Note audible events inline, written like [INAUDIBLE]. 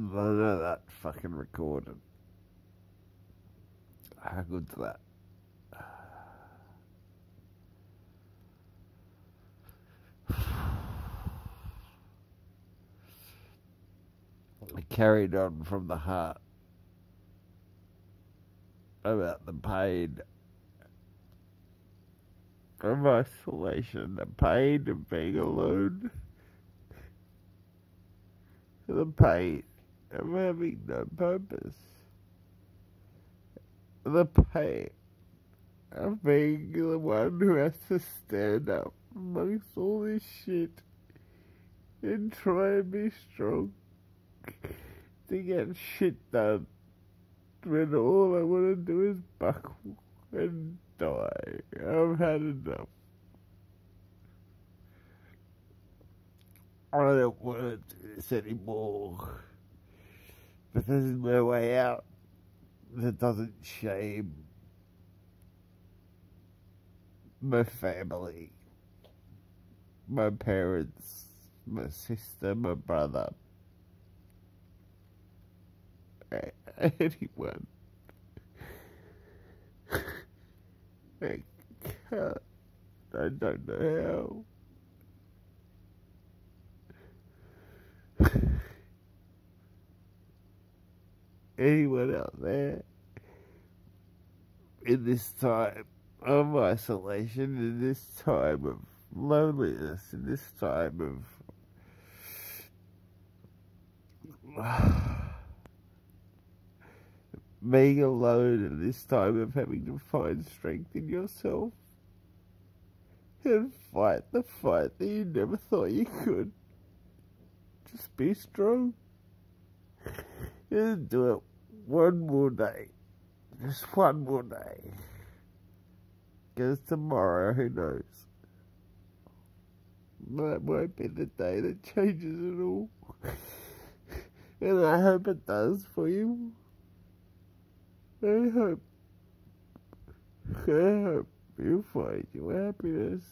None that fucking recorded. How good's that? I carried on from the heart about the pain of isolation, the pain of being alone, the pain of having no purpose, the pain of being the one who has to stand up amongst all this shit and try and be strong to get shit done when all I want to do is buckle and die. I've had enough. I don't want to do this anymore. But this is my way out that doesn't shame my family, my parents, my sister, my brother, [LAUGHS] anyone. [LAUGHS] I can't. I don't know how. Anyone out there in this time of isolation, in this time of loneliness, in this time of [SIGHS] being alone in this time of having to find strength in yourself and fight the fight that you never thought you could. Just be strong. Just do it one more day. Just one more day. Because tomorrow, who knows? That might be the day that changes it all. [LAUGHS] and I hope it does for you. I hope, I hope you find your happiness.